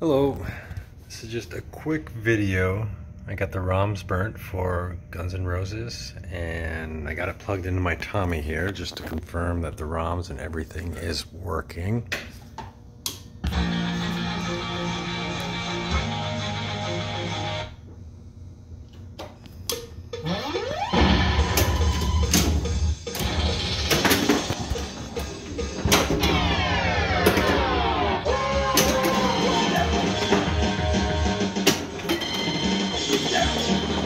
Hello, this is just a quick video. I got the ROMs burnt for Guns N' Roses and I got it plugged into my Tommy here just to confirm that the ROMs and everything is working. Yeah.